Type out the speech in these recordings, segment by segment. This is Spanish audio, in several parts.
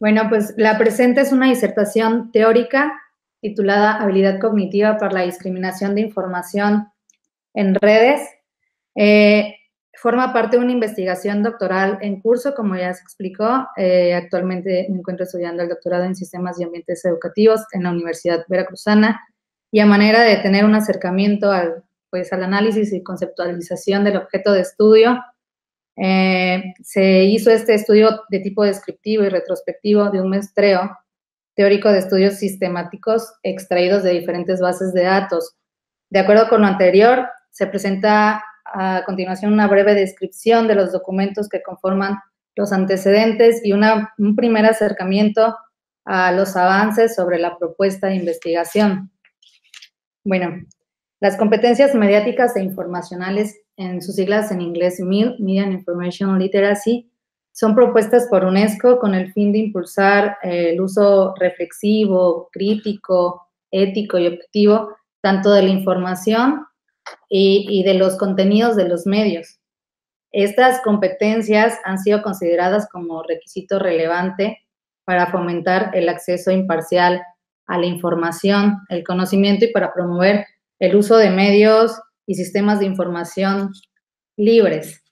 Bueno, pues la presente es una disertación teórica titulada Habilidad cognitiva para la discriminación de información en redes. Eh, forma parte de una investigación doctoral en curso, como ya se explicó. Eh, actualmente me encuentro estudiando el doctorado en Sistemas y Ambientes Educativos en la Universidad Veracruzana y a manera de tener un acercamiento al, pues, al análisis y conceptualización del objeto de estudio, eh, se hizo este estudio de tipo descriptivo y retrospectivo de un muestreo teórico de estudios sistemáticos extraídos de diferentes bases de datos. De acuerdo con lo anterior, se presenta a continuación una breve descripción de los documentos que conforman los antecedentes y un primer acercamiento a los avances sobre la propuesta de investigación. Bueno, las competencias mediáticas e informacionales, en sus siglas en inglés MIL, Media and Information Literacy, son propuestas por UNESCO con el fin de impulsar eh, el uso reflexivo, crítico, ético y objetivo tanto de la información y, y de los contenidos de los medios. Estas competencias han sido consideradas como requisito relevante para fomentar el acceso imparcial a la información, el conocimiento y para promover el uso de medios y sistemas de información libres.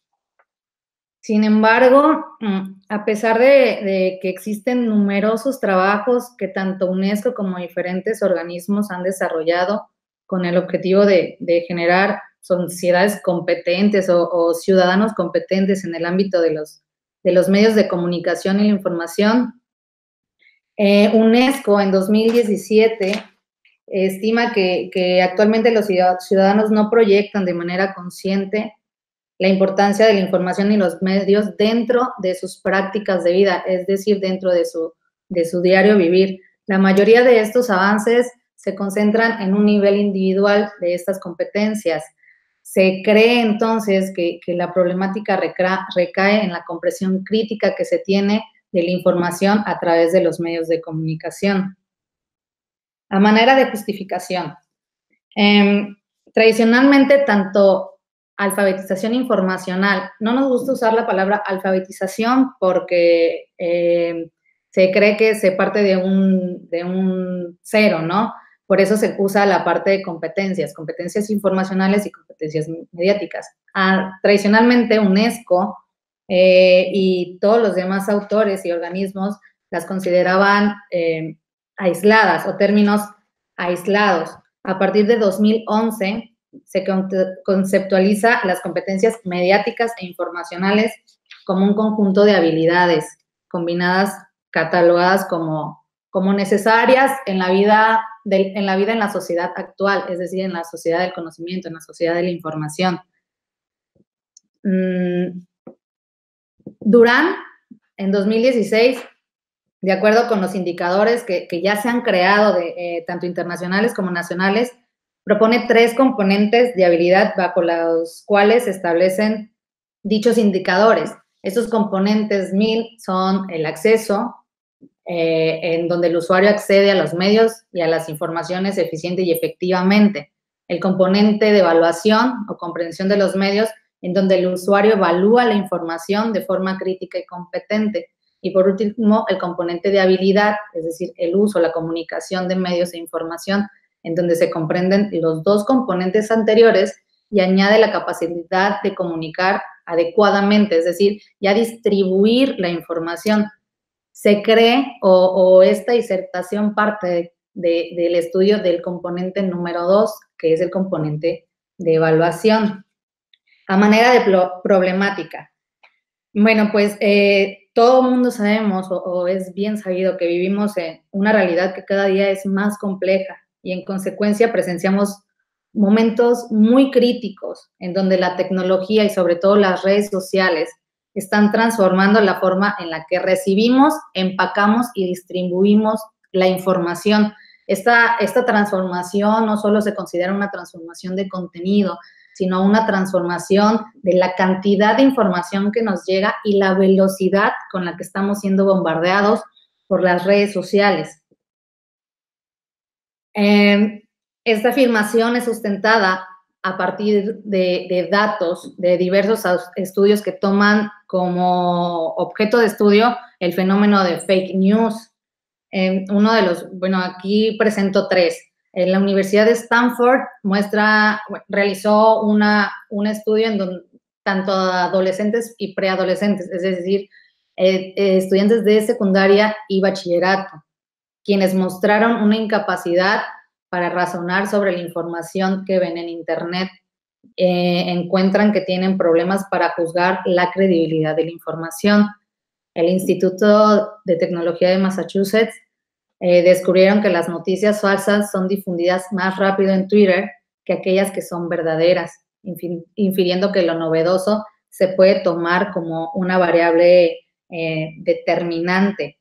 Sin embargo, mm, a pesar de, que existen numerosos trabajos que tanto UNESCO como diferentes organismos han desarrollado con el objetivo de, generar sociedades competentes o, ciudadanos competentes en el ámbito de los, de los medios de comunicación y la información, eh, UNESCO en 2017 estima que, actualmente los ciudadanos no proyectan de manera consciente la importancia de la información y los medios dentro de sus prácticas de vida, es decir, dentro de su, diario vivir. La mayoría de estos avances se concentran en un nivel individual de estas competencias. Se cree entonces que, que la problemática recae en la compresión crítica que se tiene de la información a través de los medios de comunicación. A manera de justificación, eh, tradicionalmente tanto alfabetización informacional. No nos gusta usar la palabra alfabetización porque eh, se cree que se parte de un, de un cero, ¿no? Por eso se usa la parte de competencias, competencias informacionales y competencias mediáticas. Tradicionalmente UNESCO eh, y todos los demás autores y organismos las consideraban eh, aisladas o términos aislados. A partir de 2011, se conceptualiza las competencias mediáticas e informacionales como un conjunto de habilidades combinadas, catalogadas como, como necesarias en la, vida en la vida en la sociedad actual, es decir, en la sociedad del conocimiento, en la sociedad de la información. Mm, Durán, en 2016, de acuerdo con los indicadores que, ya se han creado, eh, tanto internacionales como nacionales, propone tres componentes de habilidad bajo los cuales se establecen dichos indicadores. Esos componentes MIL son el acceso, eh, en donde el usuario accede a los medios y a las informaciones eficiente y efectivamente. El componente de evaluación o comprensión de los medios, en donde el usuario evalúa la información de forma crítica y competente. Y por último, el componente de habilidad, es decir, el uso, la comunicación de medios e información en donde se comprenden los dos componentes anteriores y añade la capacidad de comunicar adecuadamente, es decir, ya distribuir la información. Se cree o, esta disertación parte del estudio del componente número dos, que es el componente de evaluación. A manera de problemática. Bueno, pues eh, todo mundo sabemos o es bien sabido que vivimos en una realidad que cada día es más compleja y en consecuencia presenciamos momentos muy críticos en donde la tecnología y sobre todo las redes sociales están transformando la forma en la que recibimos, empacamos y distribuimos la información. Esta, esta transformación no solo se considera una transformación de contenido, sino una transformación de la cantidad de información que nos llega y la velocidad con la que estamos siendo bombardeados por las redes sociales. Em, esta afirmación es sustentada a partir de, datos de diversos estudios que toman como objeto de estudio el fenómeno de fake news. Eh, uno de los, bueno, aquí presento tres. En la Universidad de Stanford muestra, realizó una, un estudio en donde tanto adolescentes y preadolescentes, es decir, eh, eh, estudiantes de secundaria y bachillerato, quienes mostraron una incapacidad para razonar sobre la información que ven en Internet. Eh, encuentran que tienen problemas para juzgar la credibilidad de la información. El Instituto de Tecnología de Massachusetts descubrieron que las noticias falsas son difundidas más rápido en Twitter que aquellas que son verdaderas, infiriendo que lo novedoso se puede tomar como una variable eh, determinante.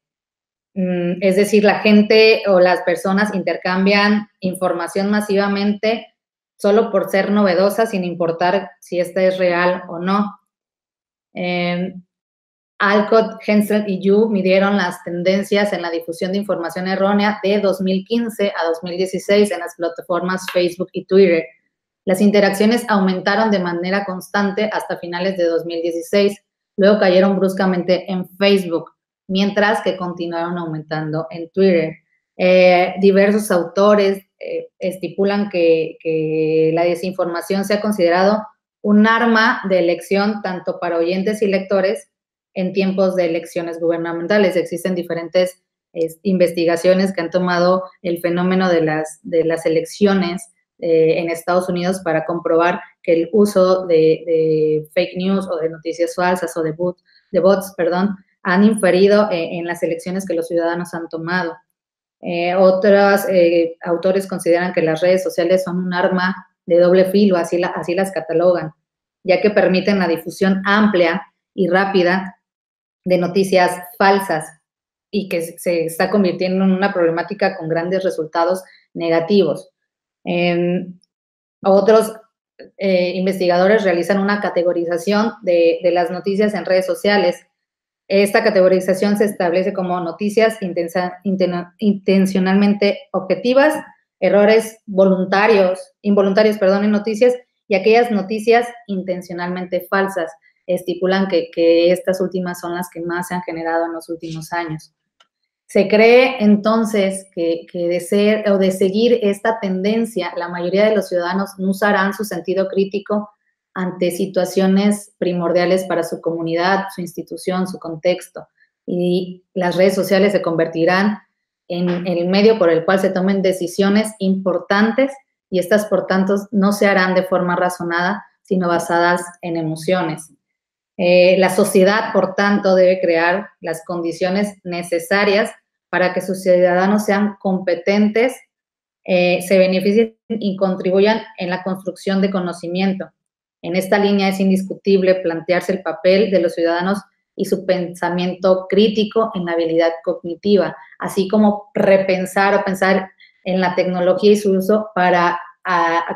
Mm, es decir, la gente o las personas intercambian información masivamente solo por ser novedosa, sin importar si esta es real o no. Eh, Alcott, Hensel y Yu midieron las tendencias en la difusión de información errónea de 2015 a 2016 en las plataformas Facebook y Twitter. Las interacciones aumentaron de manera constante hasta finales de 2016 luego cayeron bruscamente en Facebook, mientras que continuaron aumentando en Twitter. Eh, diversos autores eh, estipulan que, que, la desinformación se ha considerado un arma de elección tanto para oyentes y lectores en tiempos de elecciones gubernamentales. Existen diferentes investigaciones que han tomado el fenómeno de las, de las elecciones eh, en Estados Unidos para comprobar que el uso de, fake news o de noticias falsas o de, de bots, perdón, han inferido eh, en las elecciones que los ciudadanos han tomado. Eh, otros autores consideran que las redes sociales son un arma de doble filo, así, así las catalogan, ya que permiten la difusión amplia y rápida de noticias falsas y que se está convirtiendo en una problemática con grandes resultados negativos. Em, otros eh, investigadores realizan una categorización de, las noticias en redes sociales. Esta categorización se establece como noticias intencionalmente objetivas, errores voluntarios, involuntarios, perdón, en noticias y aquellas noticias intencionalmente falsas. Estipulan que, que estas últimas son las que más se han generado en los últimos años. Se cree entonces que, de ser o de seguir esta tendencia, la mayoría de los ciudadanos no usarán su sentido crítico ante situaciones primordiales para su comunidad, su institución, su contexto. Y las redes sociales se convertirán en, el medio por el cual se tomen decisiones importantes y estas, por tanto, no se harán de forma razonada, sino basadas en emociones. Eh, la sociedad, por tanto, debe crear las condiciones necesarias para que sus ciudadanos sean competentes, eh, se beneficien y contribuyan en la construcción de conocimiento. En esta línea es indiscutible plantearse el papel de los ciudadanos y su pensamiento crítico en la habilidad cognitiva, así como repensar o pensar en la tecnología y su uso para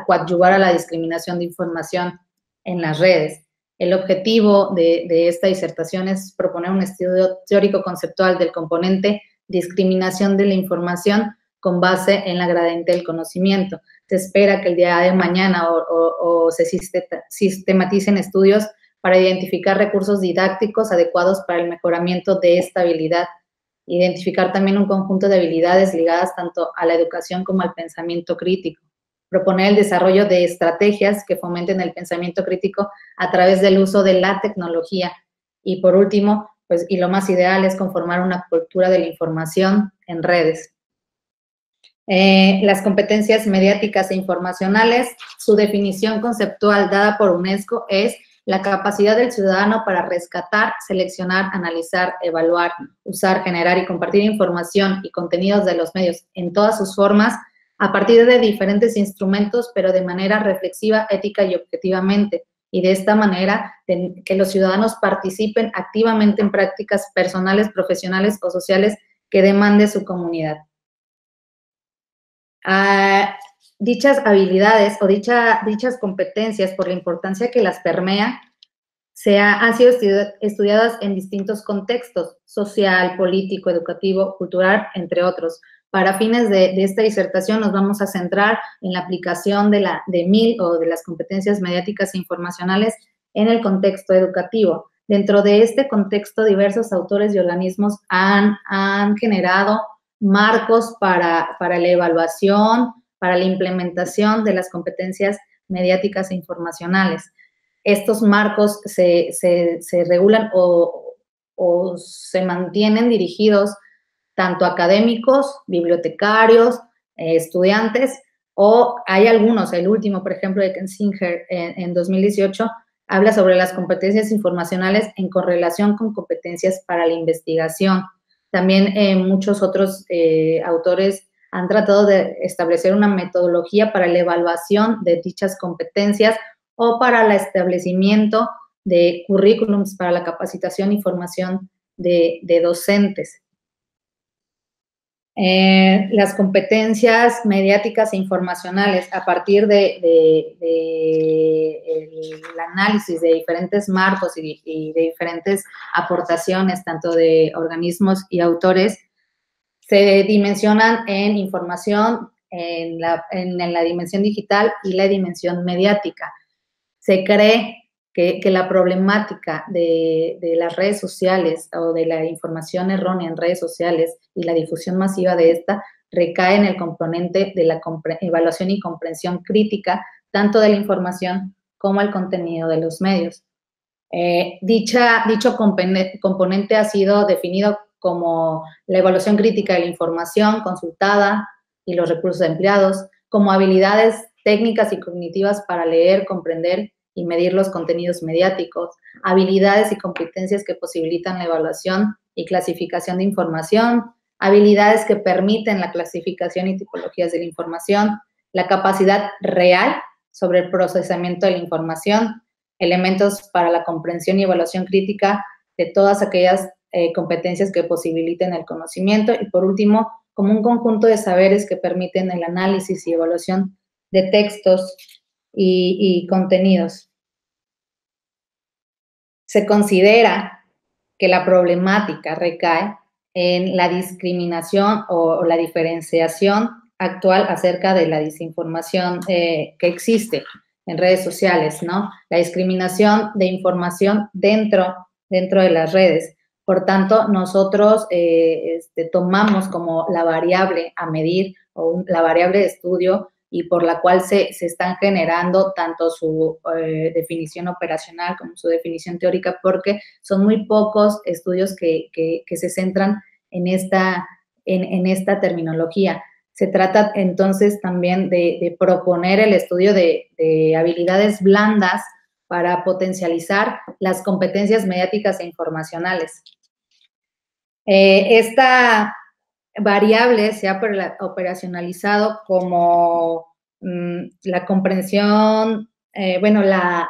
coadyuvar a la discriminación de información en las redes. El objetivo de, esta disertación es proponer un estudio teórico conceptual del componente discriminación de la información con base en la gradiente del conocimiento. Se espera que el día de mañana o, se sistematicen estudios para identificar recursos didácticos adecuados para el mejoramiento de esta habilidad. Identificar también un conjunto de habilidades ligadas tanto a la educación como al pensamiento crítico proponer el desarrollo de estrategias que fomenten el pensamiento crítico a través del uso de la tecnología. Y por último, pues, y lo más ideal es conformar una cultura de la información en redes. Eh, las competencias mediáticas e informacionales, su definición conceptual dada por UNESCO es la capacidad del ciudadano para rescatar, seleccionar, analizar, evaluar, usar, generar y compartir información y contenidos de los medios en todas sus formas a partir de diferentes instrumentos, pero de manera reflexiva, ética y objetivamente. Y de esta manera, que los ciudadanos participen activamente en prácticas personales, profesionales o sociales que demande su comunidad. Ah, dichas habilidades o dichas competencias, por la importancia que las permea, se han sido estudiadas en distintos contextos, social, político, educativo, cultural, entre otros, para fines de, esta disertación nos vamos a centrar en la aplicación de, la, de MIL o de las competencias mediáticas e informacionales en el contexto educativo. Dentro de este contexto, diversos autores y organismos han, han generado marcos para, para la evaluación, para la implementación de las competencias mediáticas e informacionales. Estos marcos se, se, regulan o, o, se mantienen dirigidos tanto académicos, bibliotecarios, eh, estudiantes, o hay algunos, el último, por ejemplo, de Ken Singer en, en 2018, habla sobre las competencias informacionales en correlación con competencias para la investigación. También eh, muchos otros eh, autores han tratado de establecer una metodología para la evaluación de dichas competencias o para el establecimiento de currículums para la capacitación y formación de, docentes. Eh, las competencias mediáticas e informacionales a partir de, análisis de diferentes marcos y, de diferentes aportaciones, tanto de organismos y autores, se dimensionan en información, en la, en, la dimensión digital y la dimensión mediática. Se cree que, la problemática de, de, las redes sociales o de la información errónea en redes sociales y la difusión masiva de esta recae en el componente de la evaluación y comprensión crítica, tanto de la información como el contenido de los medios. Eh, dicha, dicho componente ha sido definido como la evaluación crítica de la información consultada y los recursos empleados, como habilidades técnicas y cognitivas para leer, comprender y medir los contenidos mediáticos, habilidades y competencias que posibilitan la evaluación y clasificación de información, habilidades que permiten la clasificación y tipologías de la información, la capacidad real sobre el procesamiento de la información, elementos para la comprensión y evaluación crítica de todas aquellas eh, competencias que posibiliten el conocimiento y por último, como un conjunto de saberes que permiten el análisis y evaluación de textos y, contenidos. Se considera que la problemática recae en la discriminación o, la diferenciación actual acerca de la desinformación eh, que existe en redes sociales, ¿no? La discriminación de información dentro, dentro de las redes. Por tanto, nosotros eh, este, tomamos como la variable a medir o la variable de estudio y por la cual se, están generando tanto su eh, definición operacional como su definición teórica, porque son muy pocos estudios que, se centran en esta, en, esta terminología. Se trata entonces también de, proponer el estudio de, de habilidades blandas para potencializar las competencias mediáticas e informacionales. Eh, esta variable se ha operacionalizado como mm, la comprensión, eh, bueno, la,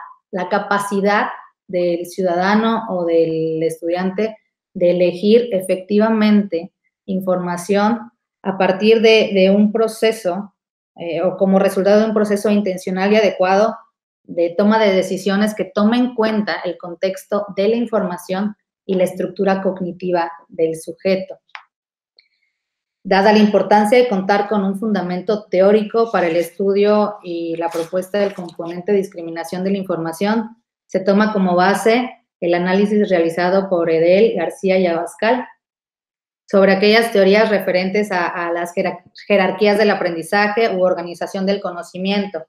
capacidad del ciudadano o del estudiante de elegir efectivamente información a partir de, un proceso eh, o como resultado de un proceso intencional y adecuado de toma de decisiones que tome en cuenta el contexto de la información y la estructura cognitiva del sujeto. Dada la importancia de contar con un fundamento teórico para el estudio y la propuesta del componente de discriminación de la información, se toma como base el análisis realizado por Edel, García y Abascal sobre aquellas teorías referentes a, las jerarquías del aprendizaje u organización del conocimiento.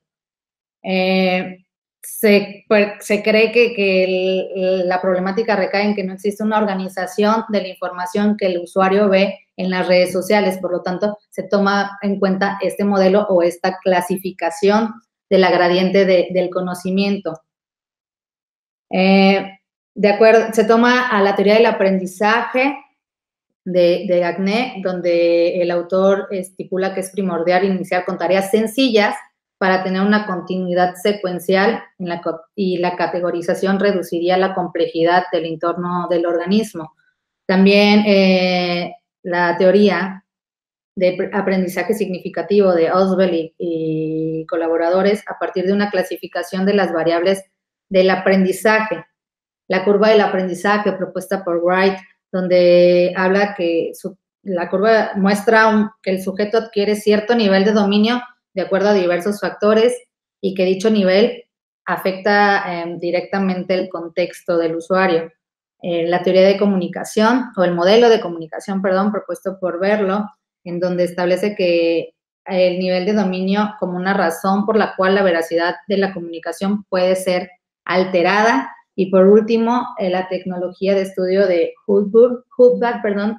Eh, se, se cree que, la problemática recae en que no existe una organización de la información que el usuario ve en las redes sociales, por lo tanto, se toma en cuenta este modelo o esta clasificación de la gradiente del conocimiento. Eh, de acuerdo, se toma a la teoría del aprendizaje de, de donde el autor estipula que es primordial iniciar con tareas sencillas para tener una continuidad secuencial y la categorización reduciría la complejidad del entorno del organismo. También eh, la teoría de aprendizaje significativo de Oswell y, colaboradores a partir de una clasificación de las variables del aprendizaje. La curva del aprendizaje propuesta por Wright, donde habla que la curva muestra que el sujeto adquiere cierto nivel de dominio de acuerdo a diversos factores y que dicho nivel afecta em, directamente el contexto del usuario. Eh, la teoría de comunicación o el modelo de comunicación, perdón, propuesto por Verlo, en donde establece que el nivel de dominio como una razón por la cual la veracidad de la comunicación puede ser alterada. Y por último, eh, la tecnología de estudio de Hudbach, perdón,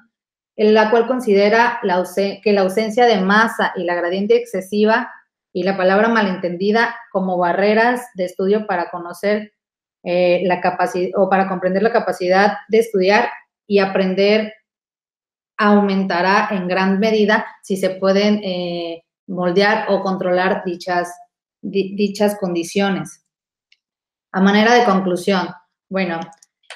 en la cual considera la que la ausencia de masa y la gradiente excesiva y la palabra malentendida como barreras de estudio para conocer eh, la capacidad o para comprender la capacidad de estudiar y aprender aumentará en gran medida si se pueden eh, moldear o controlar dichas, dichas condiciones. A manera de conclusión, bueno,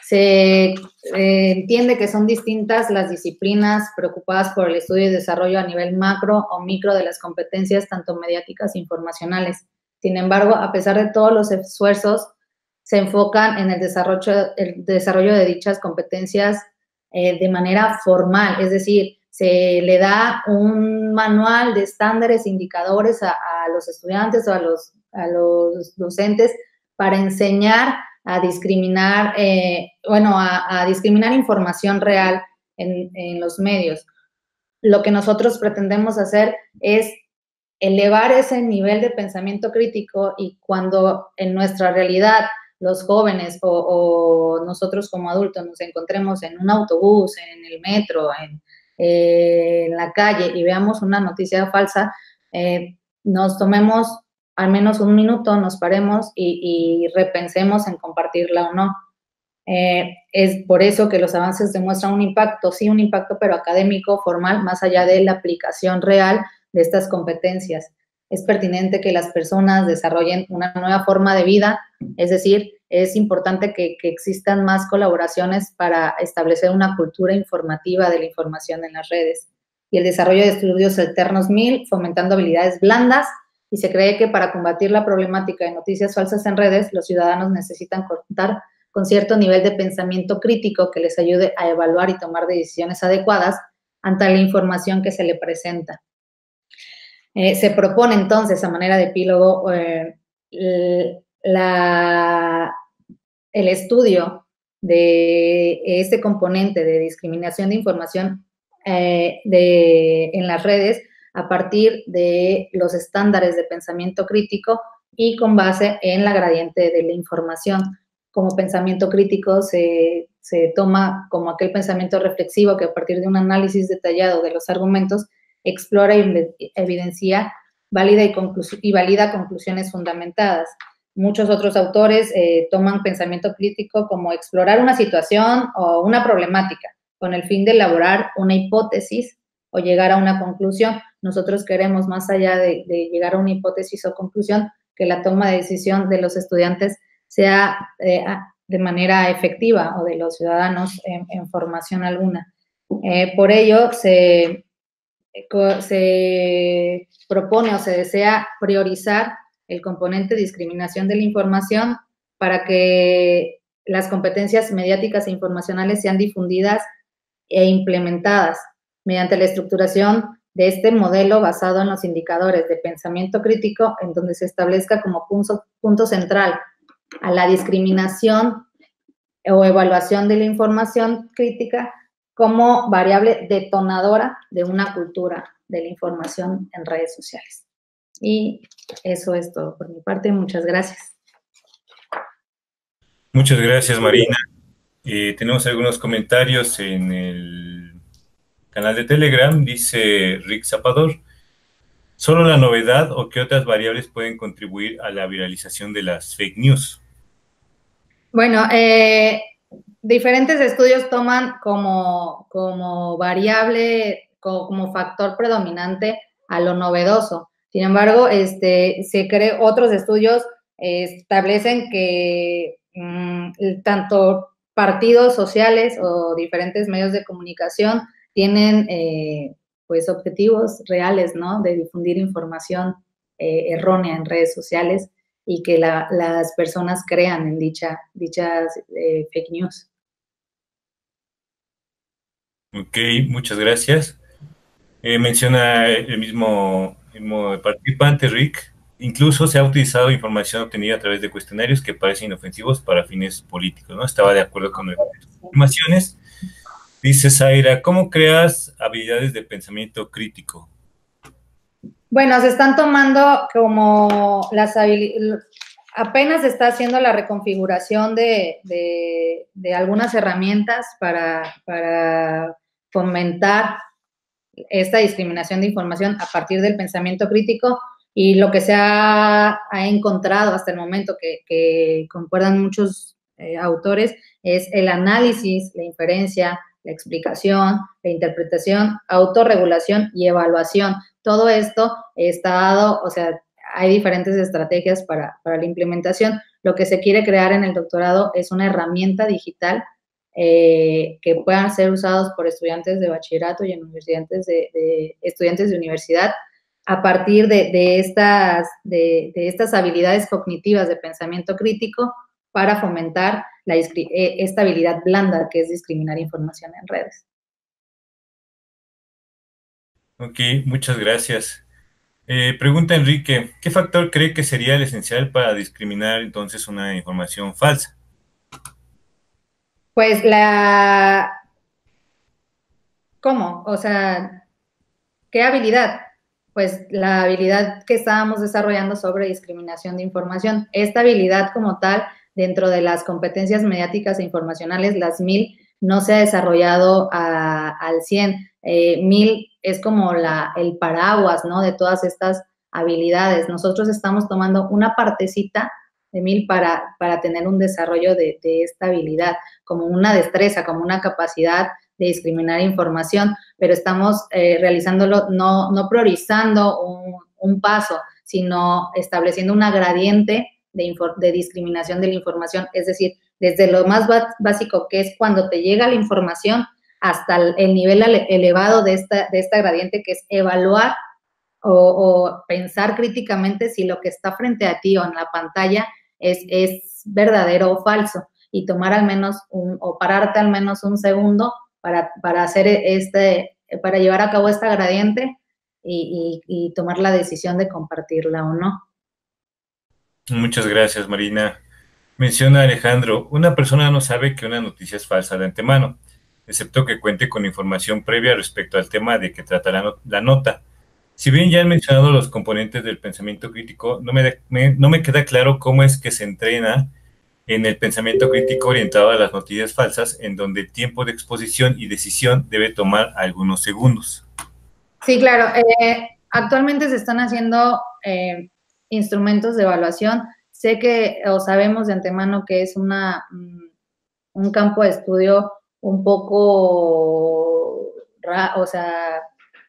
se entiende que son distintas las disciplinas preocupadas por el estudio y desarrollo a nivel macro o micro de las competencias, tanto mediáticas e informacionales. Sin embargo, a pesar de todos los esfuerzos, se enfocan en el desarrollo, el desarrollo de dichas competencias eh, de manera formal, es decir, se le da un manual de estándares, indicadores a, los estudiantes o a los, a los docentes para enseñar a discriminar, eh, bueno, a, discriminar información real en, en los medios. Lo que nosotros pretendemos hacer es elevar ese nivel de pensamiento crítico y cuando en nuestra realidad los jóvenes o, nosotros como adultos nos encontremos en un autobús, en el metro, en, eh, la calle y veamos una noticia falsa, eh, nos tomemos al menos un minuto, nos paremos y, repensemos en compartirla o no. Eh, es por eso que los avances demuestran un impacto, sí, un impacto, pero académico, formal, más allá de la aplicación real de estas competencias. Es pertinente que las personas desarrollen una nueva forma de vida, es decir, es importante que, que existan más colaboraciones para establecer una cultura informativa de la información en las redes y el desarrollo de estudios alternos MIL, fomentando habilidades blandas y se cree que para combatir la problemática de noticias falsas en redes, los ciudadanos necesitan contar con cierto nivel de pensamiento crítico que les ayude a evaluar y tomar decisiones adecuadas ante la información que se le presenta. Eh, se propone entonces, a manera de epílogo, eh, el estudio de este componente de discriminación de información eh, de, en las redes a partir de los estándares de pensamiento crítico y con base en la gradiente de la información. Como pensamiento crítico se, toma como aquel pensamiento reflexivo que a partir de un análisis detallado de los argumentos explora y evidencia válida y, y valida conclusiones fundamentadas. Muchos otros autores eh, toman pensamiento crítico como explorar una situación o una problemática con el fin de elaborar una hipótesis o llegar a una conclusión. Nosotros queremos, más allá de, llegar a una hipótesis o conclusión, que la toma de decisión de los estudiantes sea eh, de manera efectiva o de los ciudadanos en, formación alguna. Eh, por ello, se, se propone o se desea priorizar el componente discriminación de la información para que las competencias mediáticas e informacionales sean difundidas e implementadas mediante la estructuración de este modelo basado en los indicadores de pensamiento crítico, en donde se establezca como punto, central a la discriminación o evaluación de la información crítica como variable detonadora de una cultura de la información en redes sociales. Y eso es todo por mi parte. Muchas gracias. Muchas gracias, Marina. Eh, tenemos algunos comentarios en el canal de Telegram. Dice Rick Zapador. ¿Solo la novedad o qué otras variables pueden contribuir a la viralización de las fake news? Bueno, eh, diferentes estudios toman como, como variable, como, factor predominante a lo novedoso. Sin embargo, este, se cree, otros estudios establecen que mm, tanto partidos sociales o diferentes medios de comunicación tienen eh, pues objetivos reales, ¿no? De difundir información eh, errónea en redes sociales y que las personas crean en dicha, dichas eh, fake news. Ok, muchas gracias. menciona el mismo participante, Rick, incluso se ha utilizado información obtenida a través de cuestionarios que parecen inofensivos para fines políticos, ¿no? Estaba de acuerdo con las afirmaciones. Dice Zaira, ¿cómo creas habilidades de pensamiento crítico? Bueno, se están tomando como las habilidades, apenas se está haciendo la reconfiguración de, algunas herramientas para, para fomentar esta discriminación de información a partir del pensamiento crítico y lo que se ha, encontrado hasta el momento, que, concuerdan muchos eh, autores, es el análisis, la inferencia, la explicación, la interpretación, autorregulación y evaluación. Todo esto está dado, o sea, hay diferentes estrategias para, la implementación. Lo que se quiere crear en el doctorado es una herramienta digital eh, que puedan ser usados por estudiantes de bachillerato y estudiantes de, estudiantes de universidad a partir de, estas, de, estas habilidades cognitivas de pensamiento crítico para fomentar la, eh, esta habilidad blanda que es discriminar información en redes. Ok, muchas gracias. Eh, pregunta Enrique, ¿qué factor cree que sería el esencial para discriminar entonces una información falsa? Pues la... ¿Cómo? O sea, ¿qué habilidad? Pues la habilidad que estábamos desarrollando sobre discriminación de información. Esta habilidad como tal, dentro de las competencias mediáticas e informacionales, las mil, no se ha desarrollado al 100. Eh, mil es como el paraguas, ¿no? De todas estas habilidades. Nosotros estamos tomando una partecita de mil para, para tener un desarrollo de, esta habilidad, como una destreza, como una capacidad de discriminar información, pero estamos eh, realizándolo, no, no priorizando un, un, paso, sino estableciendo una gradiente de, de discriminación de la información, es decir, desde lo más básico que es cuando te llega la información, hasta el nivel elevado de esta, de esta gradiente, que es evaluar o, pensar críticamente si lo que está frente a ti o en la pantalla es, es verdadero o falso y tomar al menos un, o pararte al menos un segundo para, para hacer este, para llevar a cabo esta gradiente y, y tomar la decisión de compartirla o no. Muchas gracias, Marina. Menciona Alejandro, una persona no sabe que una noticia es falsa de antemano excepto que cuente con información previa respecto al tema de que tratará la nota. Si bien ya han mencionado los componentes del pensamiento crítico, no me, no me queda claro cómo es que se entrena en el pensamiento crítico orientado a las noticias falsas, en donde el tiempo de exposición y decisión debe tomar algunos segundos. Sí, claro. Eh, actualmente se están haciendo eh, instrumentos de evaluación. Sé que o sabemos de antemano que es una, mm, un campo de estudio un poco, o sea,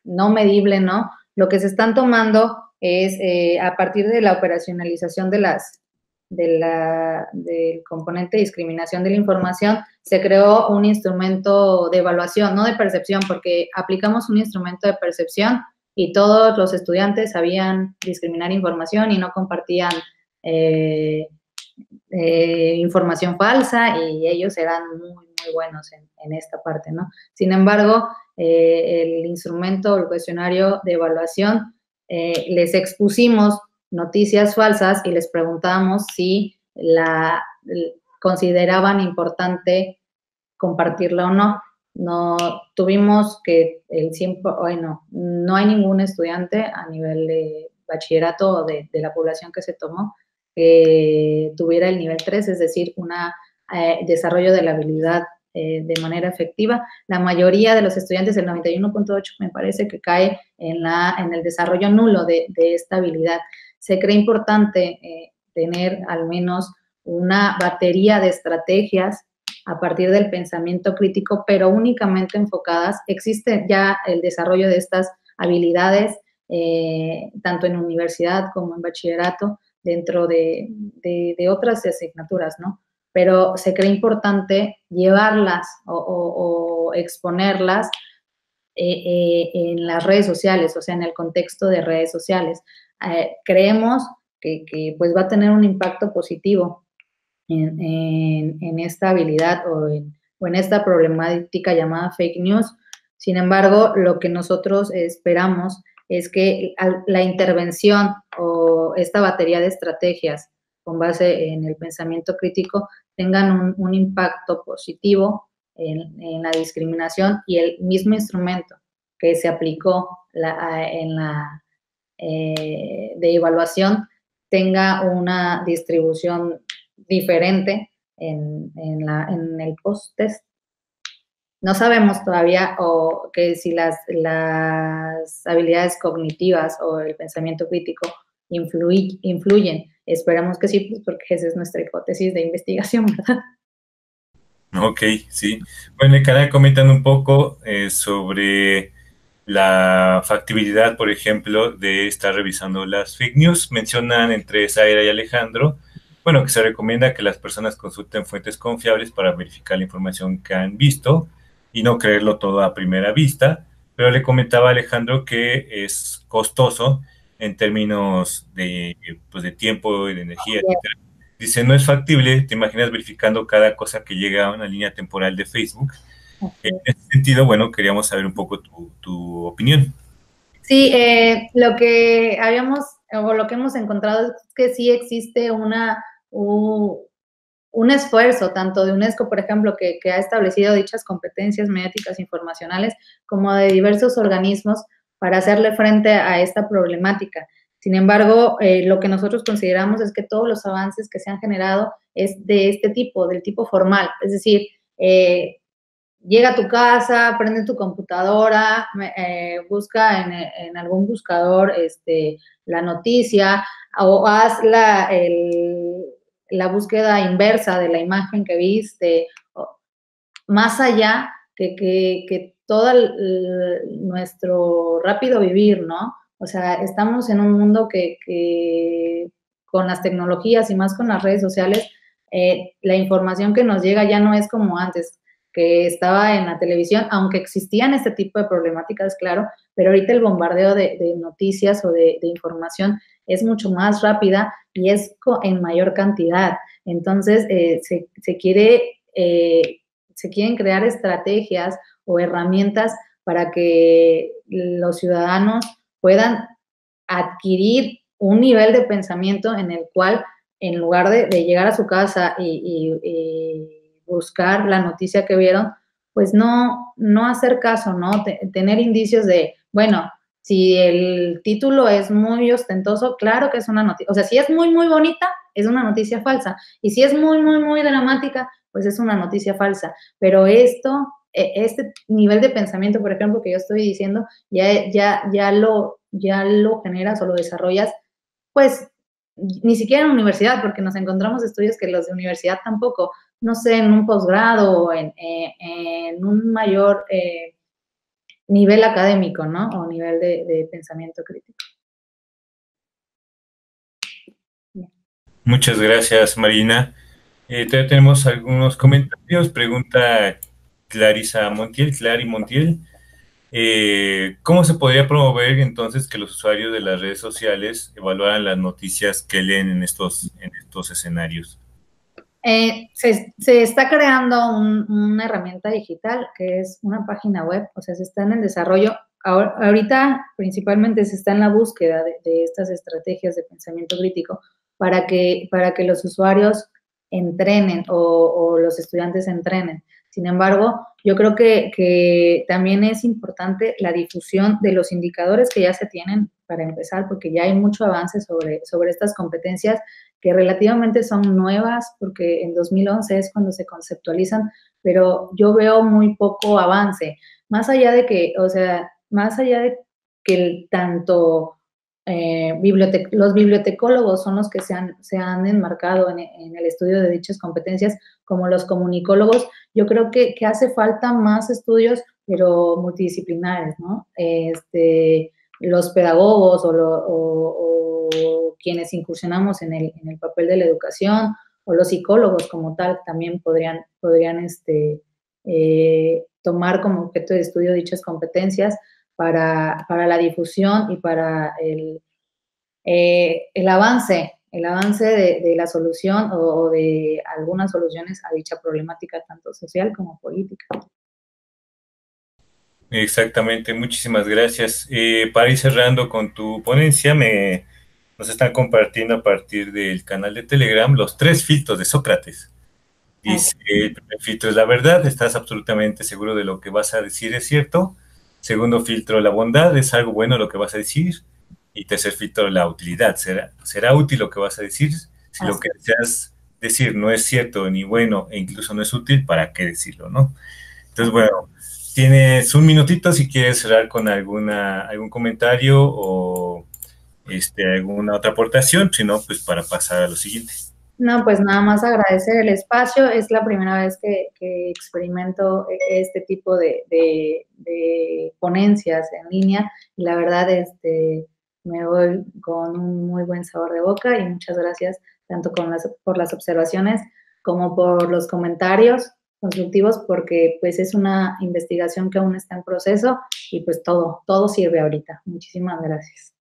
no medible, ¿no? Lo que se están tomando es eh, a partir de la operacionalización de las de la, del componente de discriminación de la información, se creó un instrumento de evaluación, no de percepción, porque aplicamos un instrumento de percepción y todos los estudiantes sabían discriminar información y no compartían eh, eh, información falsa y ellos eran muy buenos en, esta parte, ¿no? Sin embargo, eh, el instrumento, el cuestionario de evaluación, eh, les expusimos noticias falsas y les preguntamos si la consideraban importante compartirla o no. No tuvimos que el 100, bueno, no hay ningún estudiante a nivel de bachillerato o de, la población que se tomó que tuviera el nivel 3, es decir, un eh, desarrollo de la habilidad eh, de manera efectiva. La mayoría de los estudiantes, el 91.8 me parece que cae en, la, en el desarrollo nulo de, de esta habilidad. Se cree importante eh, tener al menos una batería de estrategias a partir del pensamiento crítico, pero únicamente enfocadas. Existe ya el desarrollo de estas habilidades, eh, tanto en universidad como en bachillerato, dentro de, de, de otras asignaturas, ¿no? Pero se cree importante llevarlas o, exponerlas eh, eh, en las redes sociales, o sea, en el contexto de redes sociales. Eh, creemos que, pues va a tener un impacto positivo en, esta habilidad o en, o en esta problemática llamada fake news. Sin embargo, lo que nosotros esperamos es que la intervención o esta batería de estrategias con base en el pensamiento crítico tengan un, impacto positivo en, la discriminación y el mismo instrumento que se aplicó en la eh, de evaluación tenga una distribución diferente en, en el post-test. No sabemos todavía o que si las, las habilidades cognitivas o el pensamiento crítico influyen. Esperamos que sí, pues, porque esa es nuestra hipótesis de investigación, ¿verdad? Ok, sí. Bueno, el canal comentan un poco eh, sobre la factibilidad, por ejemplo, de estar revisando las fake news. Mencionan entre Zaira y Alejandro, bueno, que se recomienda que las personas consulten fuentes confiables para verificar la información que han visto y no creerlo todo a primera vista, pero le comentaba Alejandro que es costoso en términos de, pues, de tiempo y de energía, etc. Dice, no es factible, te imaginas verificando cada cosa que llega a una línea temporal de Facebook. En ese sentido, bueno, queríamos saber un poco tu, opinión. Sí, eh, lo que habíamos, o lo que hemos encontrado es que sí existe una, un esfuerzo tanto de UNESCO, por ejemplo, que, ha establecido dichas competencias mediáticas informacionales, como de diversos organismos para hacerle frente a esta problemática. Sin embargo, eh, lo que nosotros consideramos es que todos los avances que se han generado es de este tipo, del tipo formal, es decir, eh, llega a tu casa, prende tu computadora, eh, busca en, algún buscador este, la noticia o haz la, la búsqueda inversa de la imagen que viste, más allá que, que, todo nuestro rápido vivir, ¿no? O sea, estamos en un mundo que, con las tecnologías y más con las redes sociales, eh, la información que nos llega ya no es como antes, que estaba en la televisión, aunque existían este tipo de problemáticas, claro, pero ahorita el bombardeo de, noticias o de, de información es mucho más rápida y es en mayor cantidad. Entonces, eh, se, quiere, eh, se quieren crear estrategias o herramientas para que los ciudadanos puedan adquirir un nivel de pensamiento en el cual, en lugar de, llegar a su casa y, buscar la noticia que vieron, pues no, no hacer caso, ¿no? tener indicios de, bueno, si el título es muy ostentoso, claro que es una noticia. O sea, si es muy, muy bonita, es una noticia falsa. Y si es muy, muy, muy dramática, pues es una noticia falsa. Pero esto, e, este nivel de pensamiento, por ejemplo, que yo estoy diciendo, ya, ya, ya, lo, ya lo generas o lo desarrollas, pues ni siquiera en universidad, porque nos encontramos estudios que los de universidad tampoco, no sé, en un posgrado o en, eh, un mayor... Eh, nivel académico, ¿no? O nivel de, pensamiento crítico. Muchas gracias, Marina. Eh, tenemos algunos comentarios. Pregunta Clarisa Montiel, Clary Montiel. Eh, ¿Cómo se podría promover entonces que los usuarios de las redes sociales evaluaran las noticias que leen en estos, en estos escenarios? Eh, se, está creando una herramienta digital que es una página web, o sea, se está en el desarrollo. ahorita principalmente se está en la búsqueda de, estas estrategias de pensamiento crítico para que, para que los usuarios entrenen o, los estudiantes entrenen. Sin embargo, yo creo que, también es importante la difusión de los indicadores que ya se tienen para empezar, porque ya hay mucho avance sobre, sobre estas competencias que relativamente son nuevas, porque en 2011 es cuando se conceptualizan, pero yo veo muy poco avance. Más allá de que, o sea, más allá de que tanto eh, los bibliotecólogos son los que se han, se han enmarcado en, el estudio de dichas competencias, como los comunicólogos, yo creo que, hace falta más estudios, pero multidisciplinares, ¿no? Este, los pedagogos o, quienes incursionamos en el, papel de la educación o los psicólogos como tal también podrían, podrían este, eh, tomar como objeto de estudio dichas competencias para, la difusión y para el, eh, el avance, el avance de, la solución o de algunas soluciones a dicha problemática tanto social como política. Exactamente, muchísimas gracias. Eh, para ir cerrando con tu ponencia, me, nos están compartiendo a partir del canal de Telegram los tres filtros de Sócrates. Dice, el primer filtro es la verdad, estás absolutamente seguro de lo que vas a decir es cierto. Segundo filtro, la bondad, es algo bueno lo que vas a decir. Y tercer filtro, la utilidad, será, será útil lo que vas a decir. Si lo que deseas decir no es cierto ni bueno e incluso no es útil, ¿para qué decirlo, no? Entonces, bueno, tienes un minutito si quieres cerrar con alguna, algún comentario o este, alguna otra aportación, si no, pues para pasar a lo siguiente. No, pues nada más agradecer el espacio. Es la primera vez que, experimento este tipo de, ponencias en línea y la verdad este, me voy con un muy buen sabor de boca y muchas gracias tanto con las, por las observaciones como por los comentarios constructivos porque pues es una investigación que aún está en proceso y pues todo, todo sirve ahorita. Muchísimas gracias.